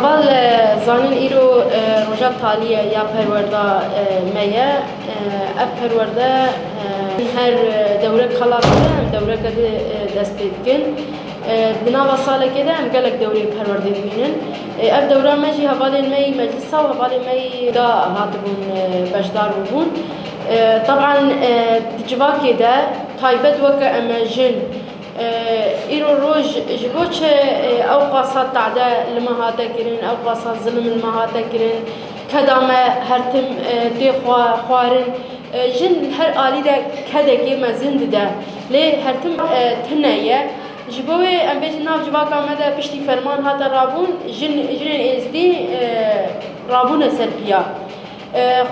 اول زانن ایرو روژا تالیه یا پرورده میه اف پرورده هر دوره خلاص هم دوره که دست بدکن بنابا ساله كده هم قالك دوري بهالوردين مينن اف دوران ماجي هبالين مي مجلسة وهبالين مي دا هاتبون باشدار بون طبعا تجواكي دا تايبت وكا اما إيه، ايرو روج جبوش إيه، او قاصد تعدا لما هاتا كرين او قاصد ظلم لما هاتا كرين كداما هرتم إيه، دي خوارن جن هر آلي دا كدكي ما زند دا لي هرتم تنايا جبوي ام بيج جبا جباكا مدا بشتي فرمان هاتا رابون جن جن از دي رابون سربيا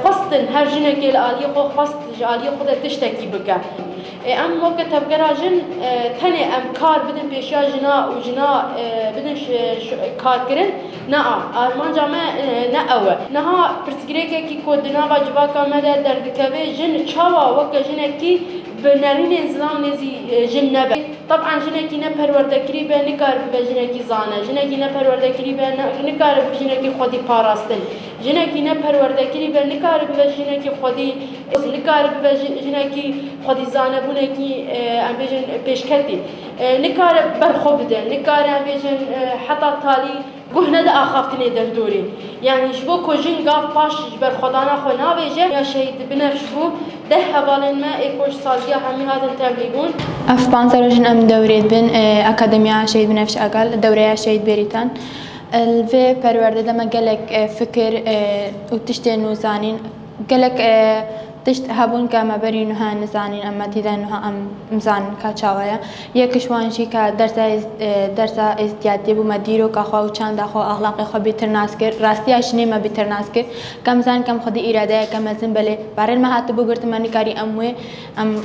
خواستن هر جنكي الالي خو خواست جالي خو تشتكي بكا ام وکه تبگرا جن تنه ام کار بدن پیشیا جنا و جنا بدن کار کرن نه آرمان جامه نه اوه نها پرسگریکه کی کودنا و جواکا مده دردکوه جن چاوا وکه جنه کی به نرین اسلام نزی جن نبه طبعا جنکی نه پروردگاری به نکار به جنکی زانه جنکی نه پروردگاری به نکار به جنکی خودی پاراستن ژنێکی نەپەروەردەگیری بێ نکار ببە ژنێکی خودی نکار ببە ژنێکی خودی زانەبوونێکی ئەمێژن پێشکەتی نکارە بەرخۆ بدەن نکارە ئەمێژن حتا تالی گوهنه ده آخافتنه در دوری یعنی شبو کجین گاف پاش بر خودانا خو ناویجه یا شهید بنفش بو ده حوالن ما ایکوش سالگی همی هاتن تبلیغون اف پانسر جن ام دوریت بن آه، اکادمیا شهید بنفش اقل دوریه شهید بریتان الفي پرورده لما قالك اه، فكر اه، وتشتين وزانين قالك اه، تشت هبون كما برينو ها نزانين اما تيدانو ها ام مزان كاچاوايا يكش وانشي كا درسا درسا استيادي بو مديرو كا خو چند خو اخلاق خو بيتر ناسكر راستي اشني ما بيتر ناسكر كم زان كم خدي اراده كم زن بله بارل ما هات بو گرت مني كاري اموي ام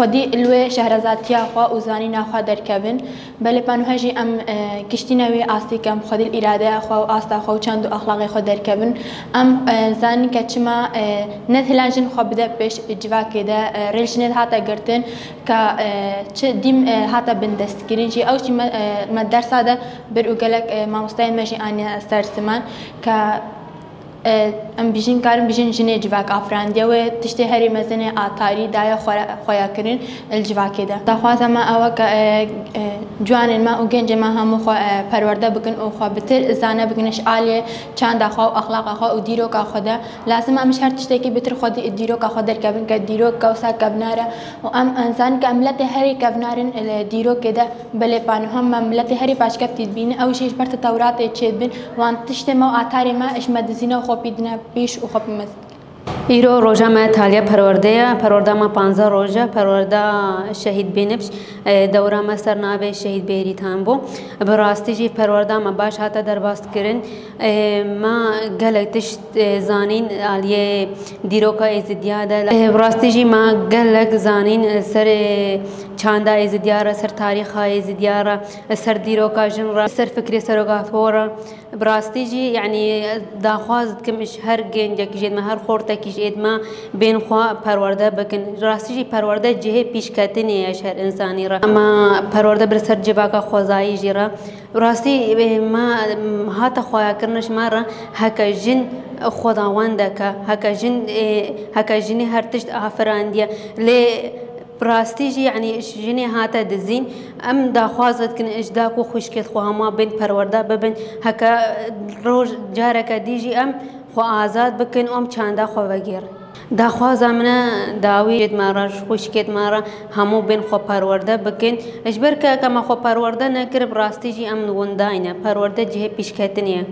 خودی لوێ شەهرەزاتیا خوا و زانی ناخوا دەرکەبن بە لە پانوهژی ئەم کشتینەوەی ئاستیکەم خودی ئیرادەیە خوا و ئاستاخوا و چند و ئەخلاقی خۆ دەرکەبن ئەم زانی کە چما نەتهلانژن خۆ بدە پێش جیواکێدە ڕێژنێت هاتە گرتن کە چ دیم هاتە بندەستکردنجی ئەو مە دەرسادە بر وگەلک مامۆستای مەژی ئانیە سەرسمان کە ئەم بژین کارم بژین ژنێ جیڤاک ئافراندیەوە تشتی هەری مەزنێ ئاتاری دایە خۆیاکردن جیڤاکێدا داخوازەمە ئەوە کە جوانن ما و گەنجێمە هەموو پەروەەردە بکن و خوا بتر زانە بگنش ئالێ چند داخوا و ئەخلاقاخوا و دیرۆکا خۆدا لازم ئەمش هەر تشتێکی بتر خۆدی دیرۆکا خۆ دەرکەبن کە دیرۆک کەوسا کەبنارە و ئەم ئەنزان کە ئەملەتی هەری کەبنارن دیرۆکێدا بەلێپانوهەم مەملەتی هەری پاشکەفتی بین ئەو شش بەرتە تەوراتێ چێت بن وان تشتێمە و ئاتارێمە ئەشمە دزینەوە خۆپی پیش او و خۆپی ایرو روژه ما تالیا پرورده پرورده ما پانزه روژه پرورده شهید بینبش دوره ما سرنابه شهید بیری تان بو براستی جی پرورده ما باش حتا درباست کرن ما گلک تشت زانین آلیه دیروکا ایزدیا دل براستی جی ما گلک زانین سر چاندا ایزدیا سر تاریخ ایزدیا سر دیروکا جن را سر فکری سروگا فورا براستی جی یعنی داخواست کمش هر گنجک جید ما هر خورتکیش ما بین خوا پرورده بکن راستیش پرورده جه پیشکتنی شهر انسانی را اما پرورده بر سر جباکا خوزایی جی را راستی ما هات خوایا کرنش ما را هک جن خداوند که هک جن هک جنی هر تشت آفراندیه لی براستیج یعنی جنی هاته دزین ام دا خوازت کن اجدا کو خوشکت خو ما بین پرورده ببن هک روز جارک دیجی ام خوا ئازاد بکەین ئەم چاندا خۆوەگیر. داخوازە منە داویێت مارە خوشکێت مارە هەموو بێن خۆپەروەەردە بکەین ئەشبەر کە کەمە خۆپەروەەردە نەکرد ڕاستیژی ئەم ونداینە پەروەەردە جهێ پیشکەتنیە.